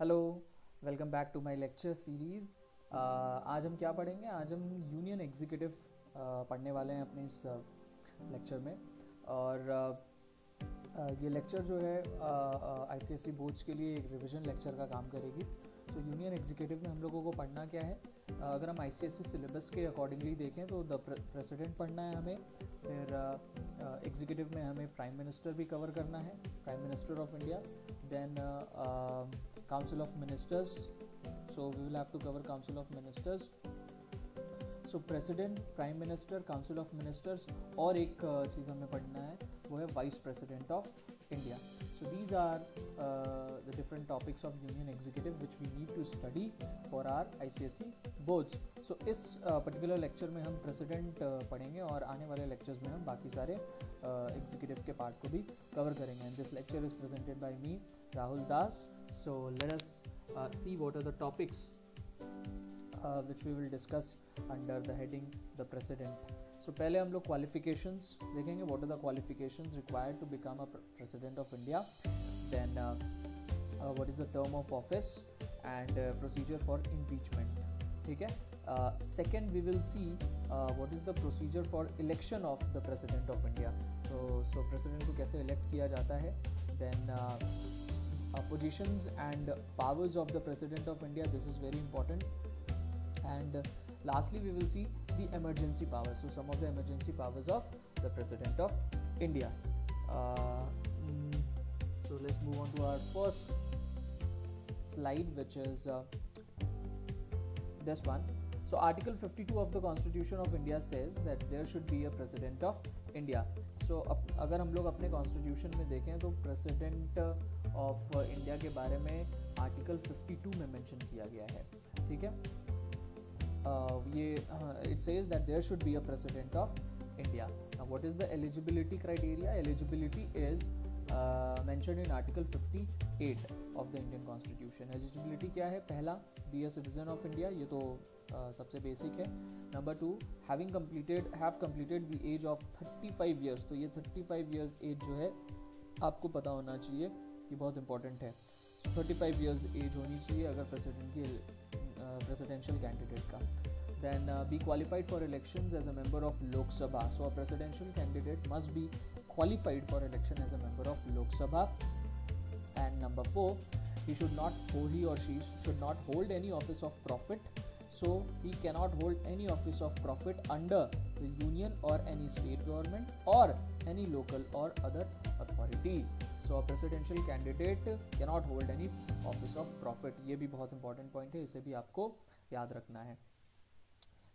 Hello welcome back to my lecture series आज हम क्या पढ़ेंगे? आज हम यूनियन एग्जीक्यूटिव uh, पढ़ने वाले हैं अपने इस लेक्चर uh, में। और uh, ये लेक्चर जो है आई सी एस सी बोर्ड्स के लिए एक रिविजन लेक्चर का काम करेगी। सो यूनियन एग्जीक्यूटिव में हम लोगों को पढ़ना क्या है? Uh, अगर हम I C S C syllabus के अकॉर्डिंगली देखें तो द प्रेसिडेंट पढ़ना है हमें। फिर एग्जीक्यूटिव uh, में हमें प्राइम मिनिस्टर भी कवर करना है prime minister of India then council of ministers so we will have to cover council of ministers so president prime minister council of ministers और एक चीज़ हमें पढ़ना है वो है vice president of India so these are uh, the different topics of union executive which we need to study for our ICSE boards so इस particular uh, lecture में हम प्रेसिडेंट uh, पढ़ेंगे और आने वाले लेक्चर्स में हम बाकी सारे एग्जीक्यूटिव uh, के पार्ट को भी कवर करेंगे and this lecture is presented by me Rahul Das So let us uh, see what are the topics uh, which we will discuss under the heading the president. so पहले हम लोग qualification देखेंगे. What are the qualifications required to become a president of India then what is the term of office and procedure for impeachment ठीक है? Second we will see what is the procedure for election of the president of India तो so president को कैसे elect किया जाता है? Then positions and powers of the president of India this is very important and lastly we will see the emergency powers so some of the emergency powers of the president of india uh, mm, so let's move on to our first slide which is uh, this one so article 52 of the constitution of india says that there should be a president of india so अगर हम लोग अपने constitution में देखें तो president of India के बारे में आर्टिकल 52 में मेंशन किया गया है ठीक है uh, ये it says that there should be a president of India what is the eligibility criteria eligibility is mention in article 58 of the Indian constitution eligibility क्या है? पहला be a citizen of India ये तो uh, सबसे basic है. Number two having completed have completed the age of 35 years तो ये 35 years as जो है आपको पता होना चाहिए ये बहुत इंपॉर्टेंट है. थर्टी फाइव ईयर्स एज होनी चाहिए अगर प्रेसिडेंट की प्रेसिडेंशियल कैंडिडेट का then uh, be qualified for elections as a member of Lok Sabha. So a presidential candidate must be qualified for election as a member of Lok Sabha. And number four, he should not hold he or she should not hold any office of profit. So he cannot hold any office of profit under the union or any state government or any local or other authority. So presidential candidate can not hold any office of profit ये भी बहुत important point है, इसे भी आपको याद रखना है।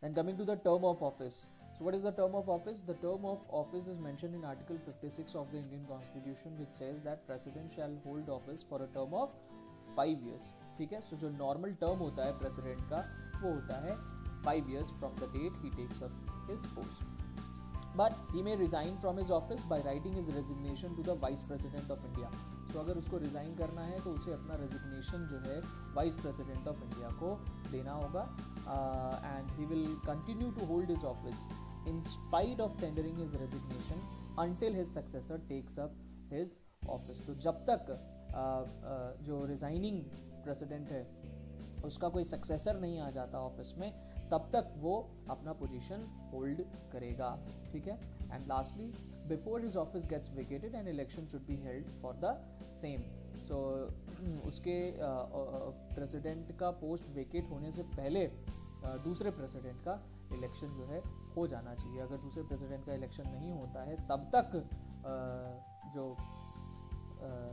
And coming to the term of office so what is the term of office the term of office is mention in article fifty six of the Indian constitution which says that president shall hold office for a term of five years ठीक है? सो जो normal term होता है president का, वो होता है five years from the date he takes up his post but he may resign from his office by writing is resignation to the vice president of India so अगर उसको resign करना है तो उसे अपना रेजिग्नेशन जो है वाइस प्रेसिडेंट ऑफ़ इंडिया को देना होगा। And he will continue to hold his office in spite of tendering his resignation until his successor takes up his office तो जब तक uh, uh, जो रिज़ाइनिंग प्रेसिडेंट है उसका कोई सक्सेसर नहीं आ जाता ऑफ़िस में तब तक वो अपना पोजीशन होल्ड करेगा ठीक है? And lastly before his office gets vacated and election should be held for the same so उसके प्रेसिडेंट uh, uh, का पोस्ट वेकेट होने से पहले uh, दूसरे प्रेसिडेंट का इलेक्शन जो है हो जाना चाहिए। अगर दूसरे प्रेसिडेंट का इलेक्शन नहीं होता है तब तक जो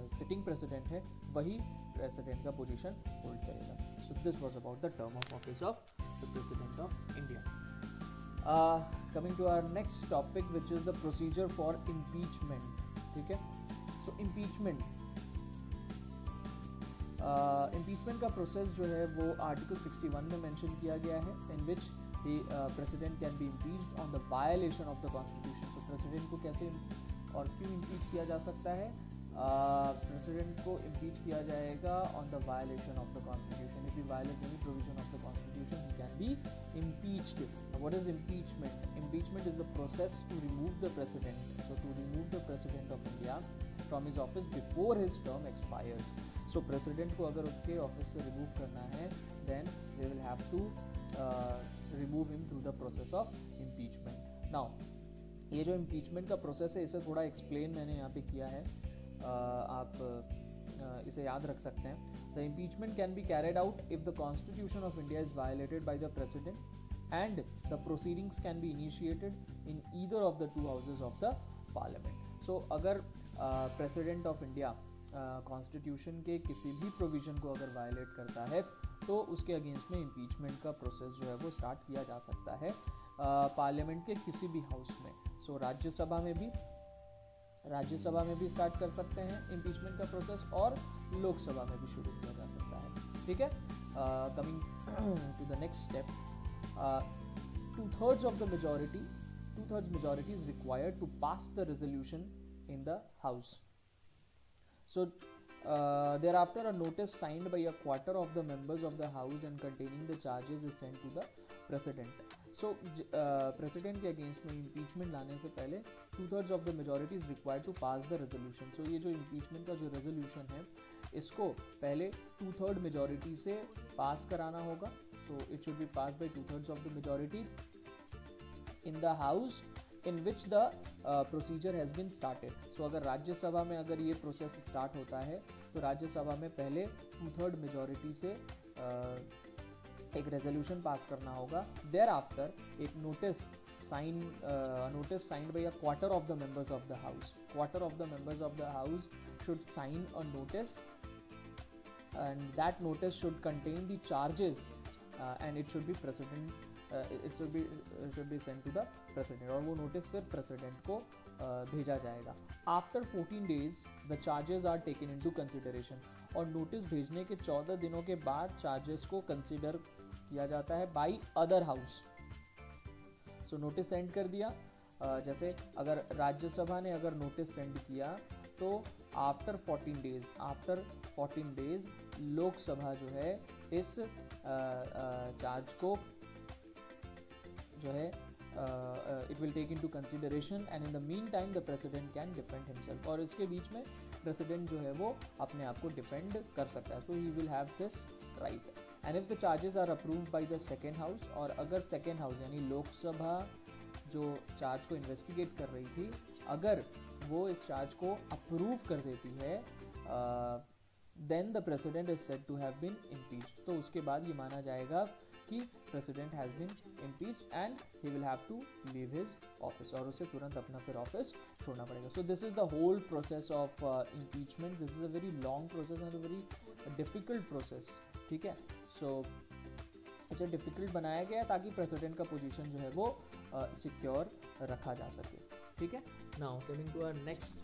सिटिंग प्रेसिडेंट है वही प्रेसिडेंट का पोजीशन होल्ड करेगा। So this was about the term of office of the President of India. Uh, coming to our next topic, which is the procedure for impeachment. ठीक है सो इम्पीचमेंट इम्पीचमेंट का process जो है वो article 61 में mention किया गया है in which the president can be impeached on the violation of the constitution so president को कैसे और क्यों इम्पीच किया जा सकता है प्रेसिडेंट को इम्पीच किया जाएगा on the violation of the constitution if he violates any provision of the constitution he can be impeached. What is impeachment impeachment is the process to remove the president so to remove the president of India from his office before his term expires so president को अगर उसके ऑफ़िस से remove करना है then they will have to remove him through the process of impeachment now ये जो impeachment का प्रोसेस है, इसे थोड़ा एक्सप्लेन मैंने यहाँ पे किया है। आप इसे याद रख सकते हैं। The impeachment can be carried out if the constitution of India is violated by the president and the proceedings can be initiated in either of the two houses of the parliament so अगर president of India constitution के किसी भी provision को अगर violet करता है तो उसके अगेंस्ट में इम्पीचमेंट का प्रोसेस जो है वो स्टार्ट किया जा सकता है पार्लियामेंट के किसी भी हाउस में। सो so, राज्यसभा में भी राज्यसभा में भी स्टार्ट कर सकते हैं इम्पीचमेंट का प्रोसेस और लोकसभा में भी शुरू किया जा सकता है। ठीक है? Coming to the next step two thirds of the majority two thirds majority is required to pass the resolution in the house so thereafter a notice signed by a quarter of the members of the house and containing the charges is send to the president so president के against में impeachment लाने से पहले two thirds of the majority is required to pass the resolution so ये जो impeachment का जो resolution है इसको पहले टू थर्ड मेजोरिटी से पास कराना होगा. So it should be pass by two thirds of the majority in the house in which the procedure has been started so अगर राज्यसभा में अगर ये प्रोसेस स्टार्ट होता है तो राज्यसभा में पहले टू थर्ड मेजोरिटी से uh, एक रेजोल्यूशन पास करना होगा। देर आफ्टर एक notice sign notice signed by a quarter of the members of the house quarter of the members of the house should sign a notice and that notice should contain the charges and it should be president it should be should be send to the president और वो notice फिर president को भेजा जाएगा। After 14 days the charges are taken into consideration और notice भेजने के 14 दिनों के बाद चार्जेस को कंसिडर किया जाता है by other house so notice send कर दिया। uh, जैसे अगर राज्यसभा ने अगर नोटिस सेंड किया तो after 14 days after 14 days Lok Sabha जो है इस चार्ज को जो है it will take into consideration and in the meantime the president can defend himself और इसके बीच में प्रेसिडेंट जो है वो अपने आप को डिफेंड कर सकता है। So he will have this right and if the charges are approve by the second house और अगर सेकेंड हाउस यानी लोकसभा जो चार्ज को इन्वेस्टिगेट कर रही थी, अगर वो इस चार्ज को अप्रूव कर देती है then the president is set to have been impeach तो उसके बाद ये माना जाएगा कि president has been impeach and he will have to leave his office और उसे तुरंत अपना फिर ऑफ़िस छोड़ना पड़ेगा। So this is the whole process of impeachment this is a very long process and a very difficult process ठीक है? सो इसे डिफ़िकल्ट बनाया गया ताकि प्रेसिडेंट का पोजीशन जो है वो सिक्योर uh, रखा जा सके ठीक है? Now coming to our next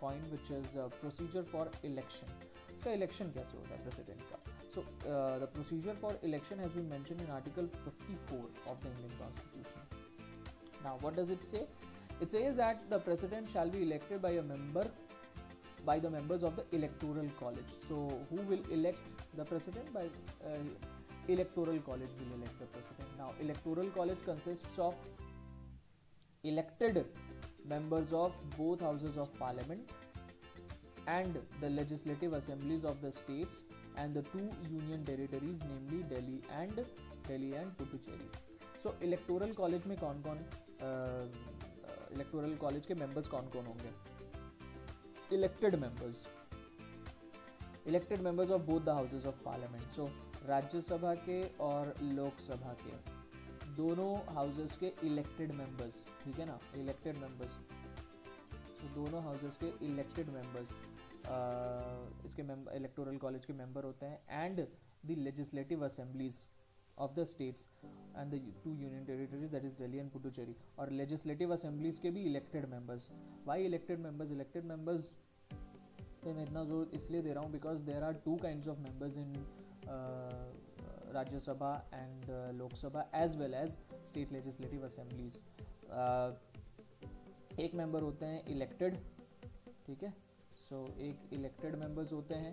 point which is procedure for election इसका इलेक्शन कैसे होता है प्रेसिडेंट का? So uh, the procedure for election has been mentioned in Article 54 of the Indian Constitution. Now, what does it say? It says that the president shall be elected by a member by the members of the electoral college. So, who will elect the president? By uh, electoral college will elect the president. Now, electoral college consists of elected members of both houses of parliament and the legislative assemblies of the states and the two union territories, namely delhi and delhi and puducherry. So, electoral college में कौन कौन electoral college के members कौन कौन होंगे? Elected members elected members of both the houses of parliament so Rajya Sabha के और लोकसभा के. दोनों हाउसेस के इलेक्टेड मेंबर्स ठीक है ना? इलेक्टेड मेंबर्स तो दोनों हाउसेस के इलेक्टेड मेंबर्स इसके इलेक्टोरल कॉलेज के मेंबर होते हैं and the legislative assemblies of the states and the two union territories that is Delhi and Puducherry और लेजिस्लेटिव असेंबलीज के भी elected members why elected members elected members पे मैं इतना ज़ोर इसलिए दे रहा हूँ because there are two kind of members in Rajya Sabha and Lok Sabha as well as state legislative assemblies एक मेंबर होते हैं इलेक्टेड ठीक है? सो so, एक इलेक्टेड मेंबर्स होते हैं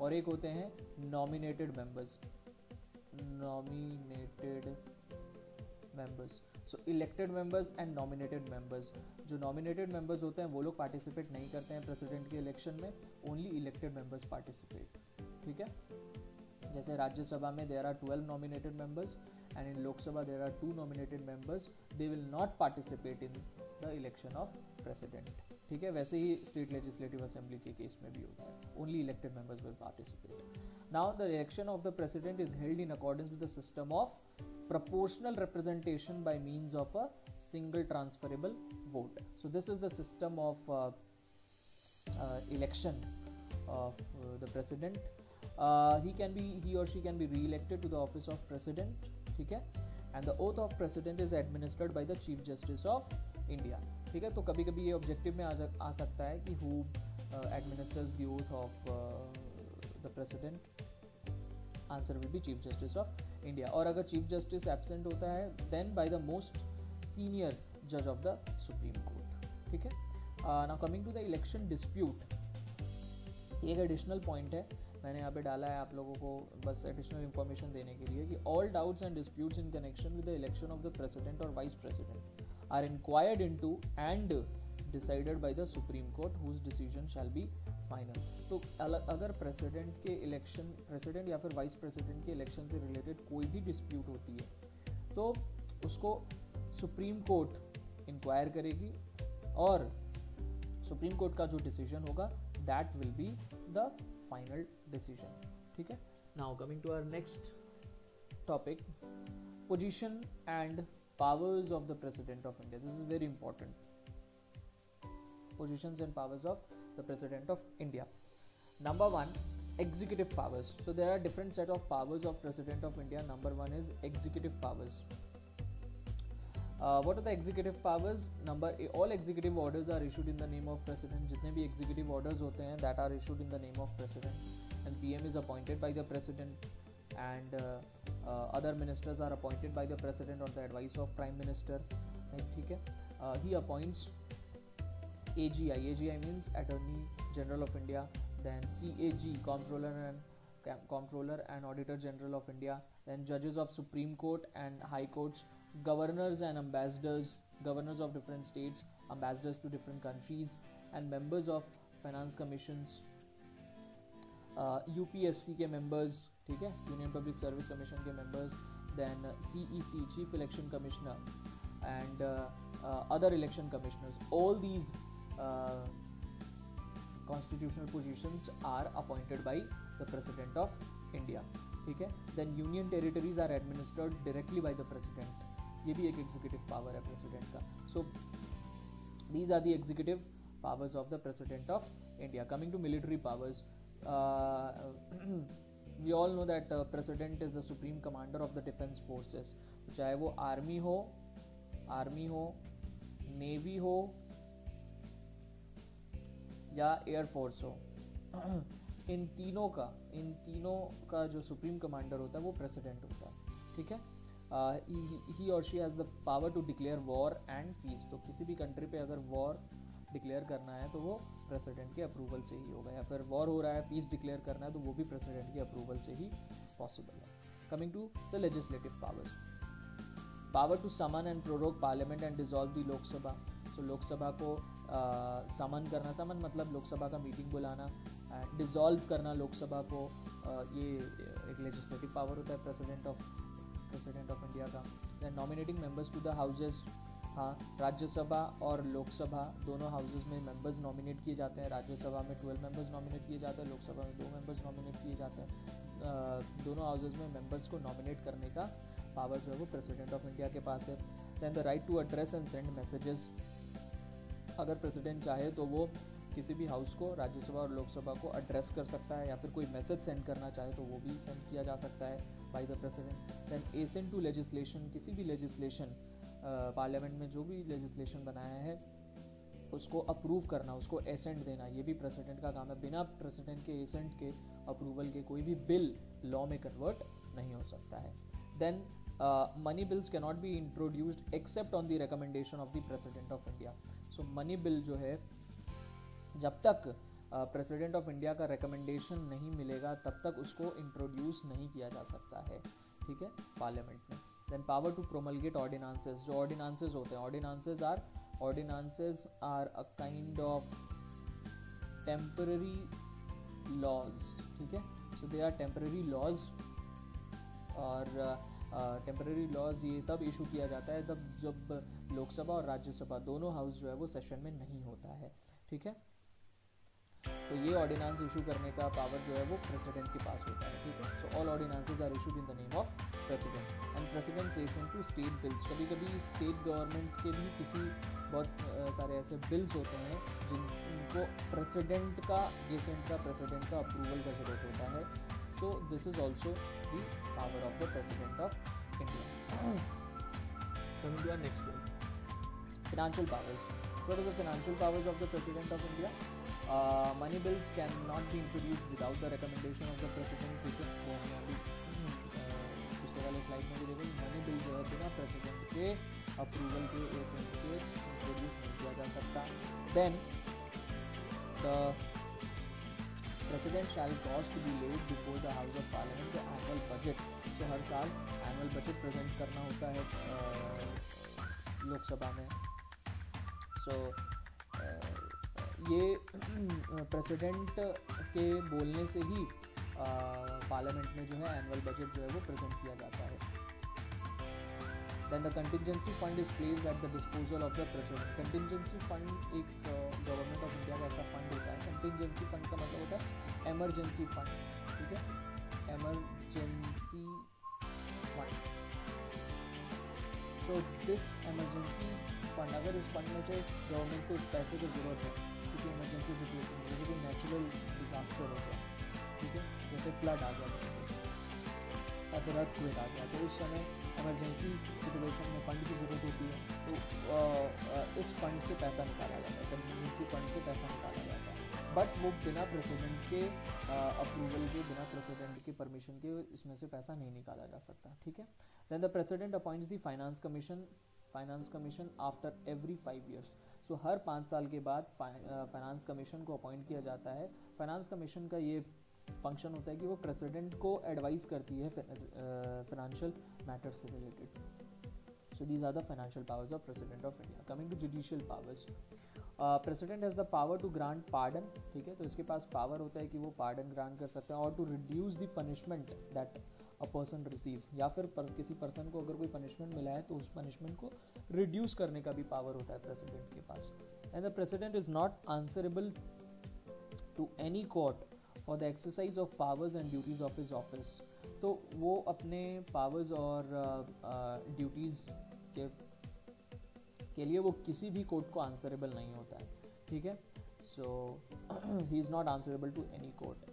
और एक होते हैं nominated members nominated members so elected members and nominated members जो नॉमिनेटेड मेंबर्स होते हैं वो लोग पार्टिसिपेट नहीं करते हैं प्रेसिडेंट के इलेक्शन में। ओनली इलेक्टेड मेंबर्स पार्टिसिपेट ठीक है? जैसे राज्यसभा में there are twelve nominated members and in Lok Sabha there are two nominated members they will not participate in the election of president ठीक है, वैसे ही स्टेट लेजिस्लेटिव असेंबली के केस में भी होता है। Only elected members will participate now the election of the president is held in according with the system of proportional representation by means of a single transferable vote so this is the system of election of the president he can be he और she can be re elected to the office of president ठीक है? And the oath of president is administered by the chief justice of india. ठीक है? तो कभी कभी ये objective में आ, जा, आ सकता है कि who administers the oath of the president answer will be chief justice of India और अगर चीफ जस्टिस एबसेंट होता है then by the most senior जज ऑफ़ द सुप्रीम कोर्ट ठीक है? Now coming to the election dispute एक additional point है। मैंने यहाँ पे डाला है आप लोगों को बस एडिशनल इन्फॉर्मेशन देने के लिए कि all doubts and disputes in connection with the election of the president और vice president are inquired into and decided by the supreme court whose decision shall be final तो अगर प्रेसिडेंट के election president या फिर vice president के election से related कोई भी डिस्प्यूट होती है तो उसको सुप्रीम कोर्ट इंक्वायर करेगी और सुप्रीम कोर्ट का जो डिसीज़न होगा that will be the final decision ठीक है? Now coming to our next topic position and powers of the president of India this is very important positions and powers of the president of india number 1 executive powers so there are different set of powers of president of india number 1 is executive powers uh, what are the executive powers number all executive orders are issued in the name of president जितने भी executive orders होते हैं that are issued in the name of president and pm is appointed by the president and uh, uh, other ministers are appointed by the president on the advice of prime minister ठीक है uh, he appoints AGI AGI means attorney general of India then CAG comptroller and comptroller and auditor general of India then judges of supreme court and high courts governors and ambassadors, governors of different states, ambassadors to different countries, and members of finance commissions, uh, UPSC के members, ठीक है? Union public service commission के members then C E C chief election commissioner and other election commissioners all these constitutional positions are appointed by the president of India ठीक है? Then union territories are administered directly by the president ये भी एक executive power है president का. So these are the executive powers of the president of India coming to military powers we all know that president is the supreme commander of the defence forces चाहे वो army हो army हो navy हो, या air force हो, इन तीनों का, इन तीनों का जो सुप्रीम कमांडर होता है, वो प्रेसिडेंट होता है। ठीक है? ही और she has the power to declare war and peace तो किसी भी कंट्री पे अगर वॉर डिक्लेयर करना है तो वो प्रेसिडेंट के अप्रूवल से ही होगा, या फिर वॉर हो रहा है पीस डिक्लेयर करना है तो वो भी प्रेसिडेंट के अप्रूवल से ही पॉसिबल है। Coming to the legislative powers power to summon and prorogue parliament and dissolve the Lok Sabha so Lok Sabha को समन करना समन मतलब लोकसभा का मीटिंग बुलाना डिज़ोल्व करना लोकसभा को ये एक लेजिस्लेटिव पावर होता है president of president of India का। Then nominating members to the houses हाँ राज्यसभा और लोकसभा, दोनों हाउसेज में मेंबर्स नॉमिनेट किए जाते हैं। राज्यसभा में ट्वेल्व मेंबर्स नॉमिनेट किए जाते हैं, लोकसभा में दो मेंबर्स नॉमिनेट किए जाते हैं। दोनों हाउसेज में मेंबर्स को नॉमिनेट करने का पावर जो है वो प्रेसिडेंट ऑफ़ इंडिया के पास है। Then the right to address and send messages अगर प्रेसिडेंट चाहे तो वो किसी भी हाउस को, राज्यसभा और लोकसभा को एड्रेस कर सकता है या फिर कोई मैसेज सेंड करना चाहे तो वो भी सेंड किया जा सकता है by the president then assent to legislation किसी भी लेजिस्लेशन पार्लियामेंट में जो भी लेजिस्लेशन बनाया है, उसको अप्रूव करना, उसको एसेंट देना, ये भी प्रेसिडेंट का काम है। बिना प्रेसिडेंट के एसेंट के अप्रूवल के कोई भी बिल लॉ में कन्वर्ट नहीं हो सकता है। Then money bills can not be introduced except on the recommendation of the president of India so money bill जो है, जब तक प्रेसिडेंट ऑफ़ इंडिया का रिकमेंडेशन नहीं मिलेगा, तब तक उसको इंट्रोड्यूस नहीं किया जा सकता है। ठीक है? पार्लियामेंट में। Then power to promulgate ordinances जो ऑर्डिनांसेस होते हैं ordinances are ordinances are a kind of temporary laws ठीक है? So they are temporary laws और टेम्पररी uh, लॉज ये तब इशू किया जाता है तब जब लोकसभा और राज्यसभा दोनों हाउस जो है वो सेशन में नहीं होता है ठीक है? तो ये ऑर्डिनेंस इशू करने का पावर जो है वो प्रेसिडेंट के पास होता है ठीक है? So all ordinances are issued in the name of president and president session state bills कभी कभी स्टेट गवर्नमेंट के भी किसी बहुत सारे ऐसे बिल्स होते हैं जिनको प्रेसिडेंट का एजेंट का प्रेसिडेंट का अप्रूवल का ज़रूरत होता है. तो this is also the power of the president of India next financial powers what is the financial powers of the president of India money bills can not be introduce without the recommendation of the president slide में देखो money bill जो है बिना president के approval के S के introduce नहीं किया जा सकता। Then the president shall cost be laid before the house of parliament annual budget so हर साल एनुअल बजट प्रेजेंट करना होता है लोकसभा में। सो so, ये प्रेसिडेंट के बोलने से ही पार्लियामेंट में जो है एनुअल बजट जो है वो प्रेजेंट किया जाता है। Then the contingency fund is place at the disposal of the president contingency fund एक गवर्नमेंट ऑफ़ इंडिया का ऐसा फंड होता है। कंटिजेंसी फंड का मतलब होता है एमरजेंसी फंड ठीक है? Emergency fund so this emergency fund अगर इस फंड में से गवर्नमेंट को इस पैसे की ज़रूरत है, किसी इमरजेंसी सिचुएशन में, जैसे कोई नेचुरल डिज़ास्टर होता है ठीक है? जैसे फ्लड आ गया या फिर अर्थ क्वेक आ गया तो उस समय इमरजेंसी सिचुएशन में फंड की ज़रूरत होती है तो इस फंड से पैसा निकाला जाता है कंटिजेंसी फंड से पैसा निकाला जाता है। बट वो बिना प्रेसिडेंट के अप्रूवल के, बिना प्रेसिडेंट के परमिशन के इसमें से पैसा नहीं निकाला जा सकता, ठीक है? Then the president appoints the finance commission finance commission after every five years so हर पाँच साल के बाद फाइनेंस कमीशन को अपॉइंट किया जाता है। फाइनेंस कमीशन का ये फ़ंक्शन होता है कि वो प्रेसिडेंट को एडवाइस करती है फाइनेंशियल मैटर से related so these are the financial powers of president of India coming to judicial powers president has the power to grant pardon ठीक है? तो इसके पास पावर होता है कि वो पार्डन ग्रांट कर सकते हैं और to reduce the punishment that a person receives या फिर पर, किसी पर्सन को अगर कोई पनिशमेंट मिला है तो उस पनिशमेंट को रिड्यूस करने का भी पावर होता है प्रेसिडेंट के पास. And the president is not answerable to any court for the exercise of powers and duties of his office तो वो अपने पावर्स और ड्यूटीज़ uh, uh, के के लिए वो किसी भी कोर्ट को आंसरेबल नहीं होता है ठीक है? So he is not answerable to any court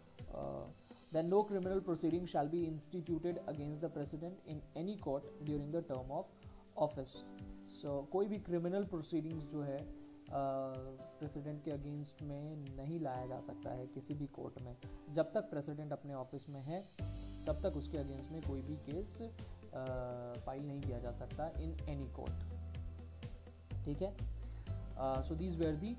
then no criminal proceeding shall be instituted against the president in any court during the term of office so कोई भी क्रिमिनल प्रोसीडिंग्स जो है प्रेसिडेंट के अगेंस्ट में नहीं लाया जा सकता है किसी भी कोर्ट में। जब तक प्रेसिडेंट अपने ऑफ़िस में है, तब तक उसके अगेंस्ट में कोई भी केस फ़ाइल नहीं किया जा सकता इन एनी कोर्ट ठीक है? So these were the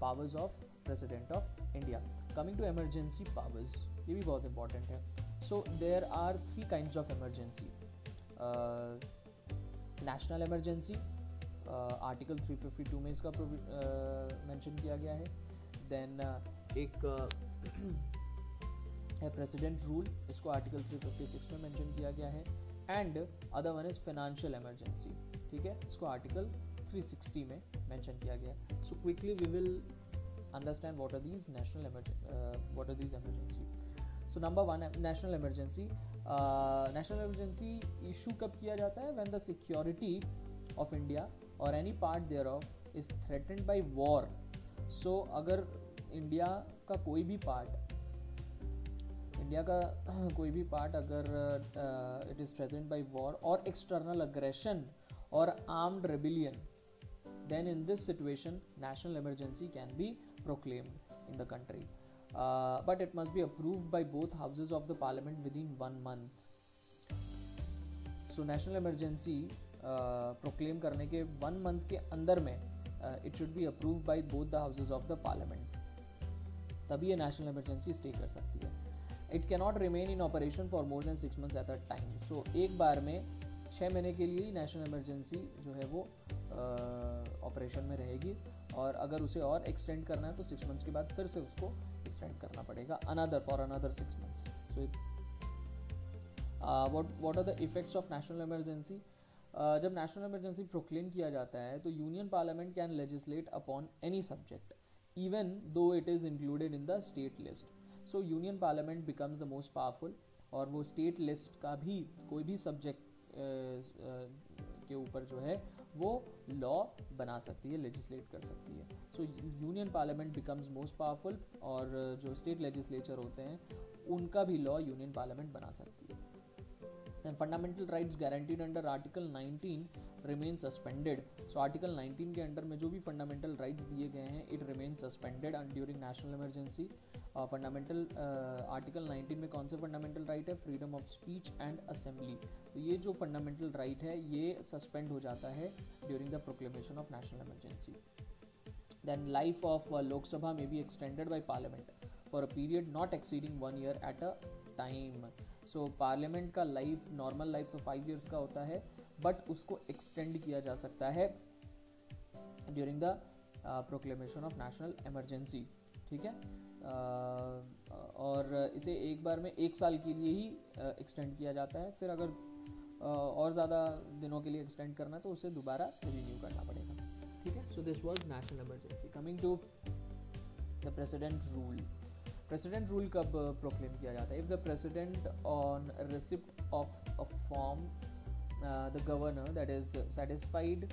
powers of president of India coming to emergency powers ये भी बहुत इंपॉर्टेंट है। So there are three kind of emergency national emergency article 352 में इसका मैंशन किया गया है। देन एक है प्रेसिडेंट रूल इसको आर्टिकल 356 में मेंशन किया गया है। And other one is financial emergency ठीक है? इसको आर्टिकल 360 में मेंशन किया गया। So quickly we will understand what are these national what are these emergency so number one national emergency national emergency issue कब किया जाता है? When the security of India or any part thereof is threatened by war so अगर India का कोई भी part India का कोई भी पार्ट अगर it is threatened by war और एक्सटर्नल अग्रेशन और armed rebellion then in this situation national emergency can be proclaimed in the country uh, but it must be approved by both houses of the parliament within one month so national emergency proclaim uh, करने के one month के अंदर में it should be approve by both the houses of the parliament तभी ये national emergency stay कर सकती है। It cannot remain in operation for more than six months at a time so एक बार में छः महीने के लिए नेशनल इमरजेंसी जो है वो ऑपरेशन में रहेगी। और अगर उसे और एक्सटेंड करना है तो सिक्स मंथ्स के बाद फिर से उसको एक्सटेंड करना पड़ेगा। Another for another six months so what what are the effects of national emergency जब नेशनल इमरजेंसी प्रोक्लेम किया जाता है तो union parliament can legislate upon any subject even though it is included in the state list so union parliament becomes the most powerful और वो state list का भी कोई भी सब्जेक्ट के ऊपर जो है, वो लॉ बना सकती है लेजिस्लेट कर सकती है। So union parliament becomes most powerful और जो स्टेट लेजिस्लेचर होते हैं, उनका भी लॉ यूनियन पार्लियामेंट बना सकती है। Then fundamental rights guaranteed under article 19 remain suspended. So, article 19 के अंडर में जो भी fundamental rights दिए गए हैं remains suspended and during national emergency. Fundamental article 19 में कौन से फंडामेंटल राइट है? Freedom of speech and assembly तो ये जो फंडामेंटल राइट right है, ये सस्पेंड हो जाता है during the proclamation of national emergency then life of Lok Sabha में be extended by parliament for a period not exceeding one year at a time so parliament का life normal life तो five years का होता है but उसको extend किया जा सकता है during the proclamation of national emergency ठीक है? Uh, और इसे एक बार में एक साल के लिए ही एक्सटेंड uh, किया जाता है। फिर अगर uh, और ज़्यादा दिनों के लिए एक्सटेंड करना है तो उसे दोबारा रिन्यू करना पड़ेगा ठीक है? So this was national emergency coming to the president rule president rule कब प्रोक्लेम किया जाता है? If the president on receipt of a form the governor that is satisfied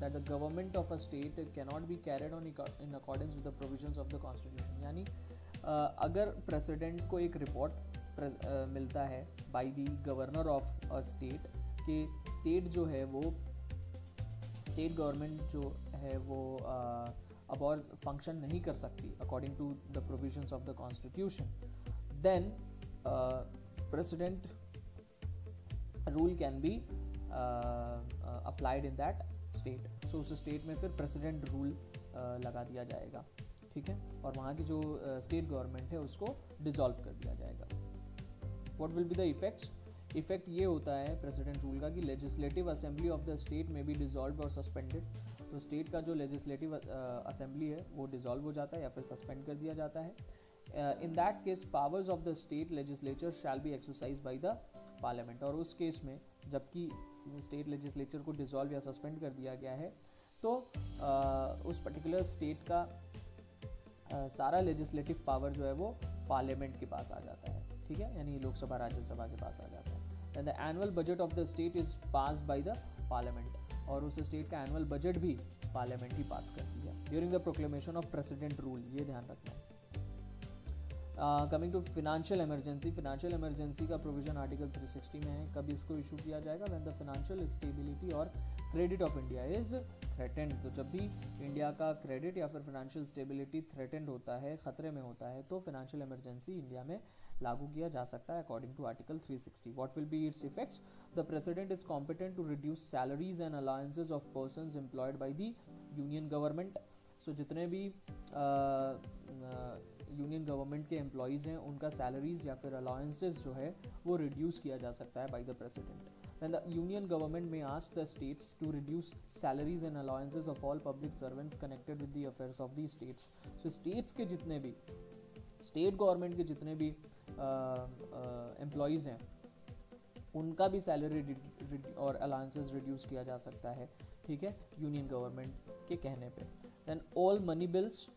that the government of a state cannot be carried on in accordance with the provisions of the constitution. यानी अगर president को एक report मिलता है by the governor of a state कि state जो है वो स्टेट गवर्नमेंट जो है वो अब और फ़ंक्शन नहीं कर सकती according to the provisions of the constitution then president rule can be applied in that state so उस स्टेट में फिर प्रेसिडेंट रूल uh, लगा दिया जाएगा ठीक है? और वहाँ की जो स्टेट uh, गवर्नमेंट है उसको डिसॉल्व कर दिया जाएगा। What will be the effects effect ये होता है प्रेसिडेंट रूल का कि legislative assembly of the state में बी डिजॉल्व और सस्पेंडेड तो स्टेट का जो लेजिस्लेटिव असेंबली है वो डिजॉल्व हो जाता है या फिर सस्पेंड कर दिया जाता है। In that case powers of the state legislature shall be exercise by the parliament और उस केस में जबकि स्टेट लेजिस्लेचर को डिजॉल्व या सस्पेंड कर दिया गया है तो uh, उस पर्टिकुलर स्टेट का uh, सारा लेजिस्लेटिव पावर जो है वो पार्लियामेंट के पास आ जाता है। ठीक है? यानी लोकसभा राज्यसभा के पास आ जाता है। The annual budget of the state is pass by the parliament और उस स्टेट का एनुअल बजट भी पार्लियामेंट ही पास करती है। During the proclamation of president rule ये ध्यान रखना है। Coming to financial emergency financial emergency का प्रोविज़न आर्टिकल 360 में है। कब इसको इशू किया जाएगा? व्हेन द फिनेंशियल स्टेबिलिटी और credit of India is threatened तो जब भी इंडिया का क्रेडिट या फिर फाइनेंशियल स्टेबिलिटी थ्रेटेंड होता है, खतरे में होता है तो फिनेंशियल इमरजेंसी इंडिया में लागू किया जा सकता है according to article 360 what will be its effects the president is competent to reduce salaries and alliances of person employed by the union government so जितने भी यूनियन गवर्नमेंट के एम्प्लॉयज़ हैं, उनका सैलरीज या फिर अलाउंसेस जो है, वो रिड्यूस किया जा सकता है by the president and the union government may ask the states to reduce salaries and allowances of all public servants connected with the affairs of the states. So, states के जितने भी स्टेट गवर्नमेंट के जितने भी employees हैं उनका भी salary और अलाउंसेस रिड्यूस किया जा सकता है ठीक है यूनियन गवर्नमेंट के कहने पे। Then all money bills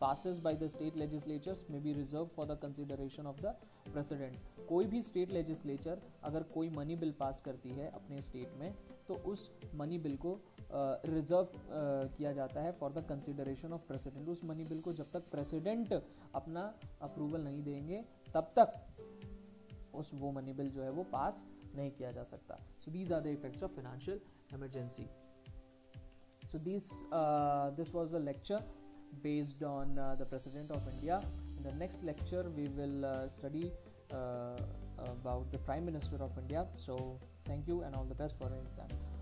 passes by the state legislatures may be reserved for the consideration of the president. कोई भी स्टेट लेजिस्लेचर अगर कोई मनी बिल पास करती है अपने स्टेट में तो उस मनी बिल को रिज़र्व uh, uh, किया जाता है for the consideration of president उस मनी बिल को जब तक प्रेसिडेंट अपना अप्रूवल नहीं देंगे तब तक उस वो मनी बिल जो है वो पास नहीं किया जा सकता। So these are the effects of financial emergency so this this was the lecture based on the president of India in the next lecture we will study about the prime minister of India so thank you and all the best for example